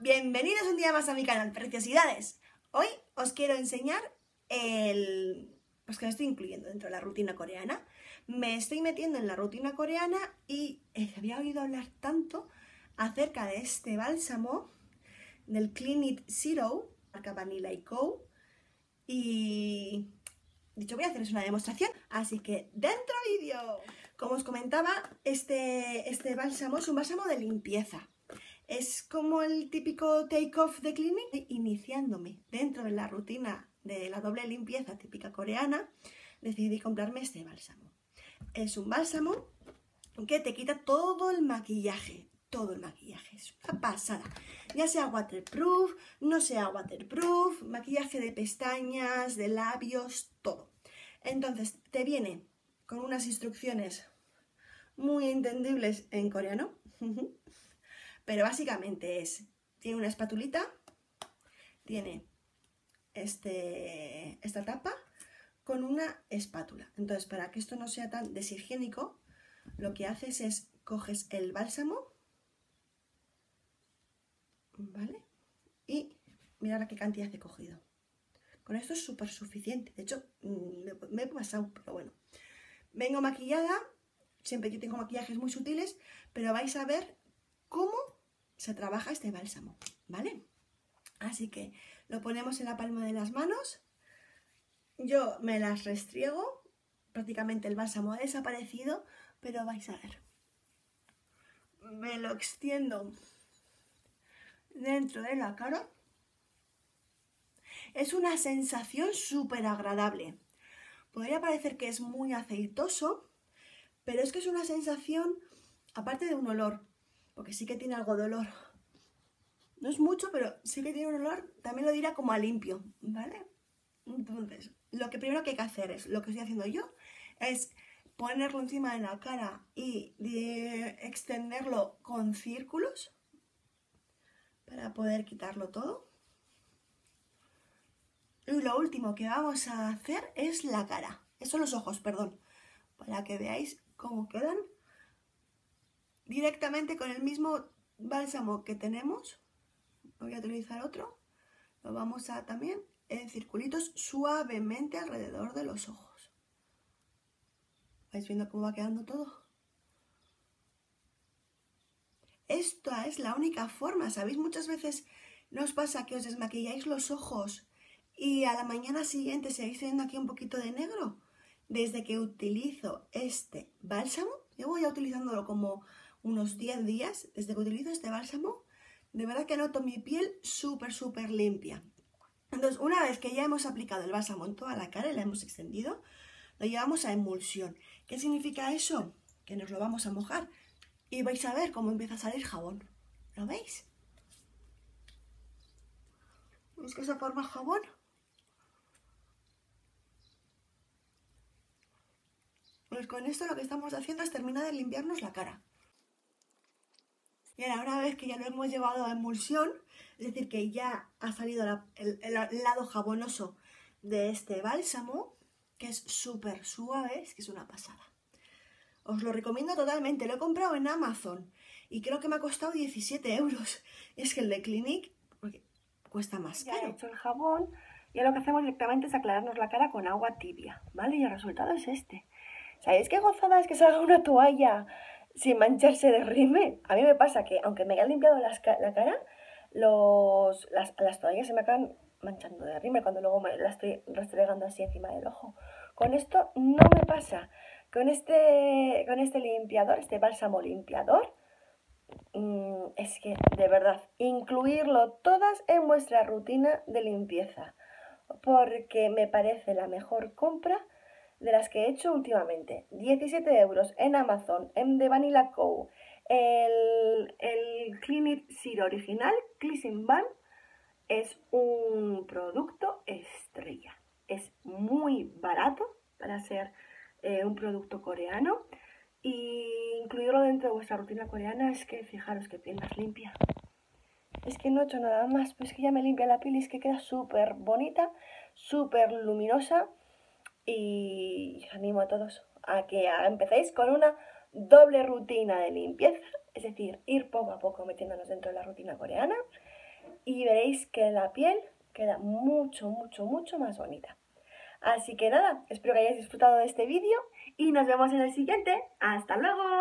bienvenidos un día más a mi canal Preciosidades. Hoy os quiero enseñar el... pues que me estoy incluyendo dentro de la rutina coreana. Me estoy metiendo en la rutina coreana y eh, había oído hablar tanto acerca de este bálsamo del Clean It Zero, marca Vanilla y Co. Y dicho voy a hacerles una demostración, así que ¡dentro vídeo! Como os comentaba, este, este bálsamo es un bálsamo de limpieza. Es como el típico take-off de cleaning. Iniciándome dentro de la rutina de la doble limpieza típica coreana, decidí comprarme este bálsamo. Es un bálsamo que te quita todo el maquillaje, todo el maquillaje, es una pasada. Ya sea waterproof, no sea waterproof, maquillaje de pestañas, de labios, todo. Entonces, te viene con unas instrucciones muy entendibles en coreano, pero básicamente es, tiene una espatulita, tiene este, esta tapa con una espátula. Entonces, para que esto no sea tan deshigiénico, lo que haces es coges el bálsamo, ¿vale? Y mira qué cantidad he cogido. Con esto es súper suficiente. De hecho, mm, me he pasado, pero bueno. Vengo maquillada, siempre yo tengo maquillajes muy sutiles, pero vais a ver cómo se trabaja este bálsamo, ¿vale? Así que lo ponemos en la palma de las manos, yo me las restriego, prácticamente el bálsamo ha desaparecido, pero vais a ver. Me lo extiendo dentro de la cara. Es una sensación súper agradable. Podría parecer que es muy aceitoso, pero es que es una sensación, aparte de un olor, porque sí que tiene algo de olor. No es mucho, pero sí que tiene un olor, también lo diría como a limpio, ¿vale? Entonces, lo que primero que hay que hacer es, lo que estoy haciendo yo, es ponerlo encima de la cara y extenderlo con círculos para poder quitarlo todo. Y lo último que vamos a hacer es la cara. Eso los ojos, perdón. Para que veáis cómo quedan. Directamente con el mismo bálsamo que tenemos. Voy a utilizar otro. Lo vamos a también en circulitos suavemente alrededor de los ojos. ¿Vais viendo cómo va quedando todo? Esta es la única forma, ¿sabéis? Muchas veces nos pasa que os desmaquilláis los ojos y a la mañana siguiente seguís teniendo aquí un poquito de negro. Desde que utilizo este bálsamo, llevo ya utilizándolo como unos 10 días, desde que utilizo este bálsamo, de verdad que noto mi piel súper, súper limpia. Entonces, una vez que ya hemos aplicado el bálsamo en toda la cara y la hemos extendido, lo llevamos a emulsión. ¿Qué significa eso? Que nos lo vamos a mojar y vais a ver cómo empieza a salir jabón. ¿Lo veis? ¿Veis que se forma jabón? Pues con esto lo que estamos haciendo es terminar de limpiarnos la cara. Y ahora, una vez que ya lo hemos llevado a emulsión, es decir, que ya ha salido el, lado jabonoso de este bálsamo, que es súper suave, es que es una pasada. Os lo recomiendo totalmente, lo he comprado en Amazon y creo que me ha costado 17 euros. Es que el de Clinique cuesta más ya he hecho el jabón, y lo que hacemos directamente es aclararnos la cara con agua tibia, ¿vale? Y el resultado es este. ¿Sabéis qué gozada es que salga una toalla sin mancharse de rime? A mí me pasa que, aunque me haya limpiado la cara, los, las, las, toallas se me acaban manchando de rime cuando luego me la estoy restregando así encima del ojo. Con esto no me pasa. Con este, con este limpiador, este bálsamo limpiador, mm, es que de verdad, incluirlo todas en vuestra rutina de limpieza, porque me parece la mejor compra de las que he hecho últimamente. 17 euros en Amazon, en The Vanilla Co. El, el Clean It Zero original, Cleansing Ban, es un producto estrella. Es muy barato para ser eh, un producto coreano y incluirlo dentro de vuestra rutina coreana es que fijaros que piel más limpia. Es que no he hecho nada más, pues que ya me limpia la piel y es que queda súper bonita, súper luminosa y animo a todos a que empecéis con una doble rutina de limpieza, es decir, ir poco a poco metiéndonos dentro de la rutina coreana y veréis que la piel queda mucho, mucho, mucho más bonita. Así que nada, espero que hayáis disfrutado de este vídeo y nos vemos en el siguiente. ¡Hasta luego!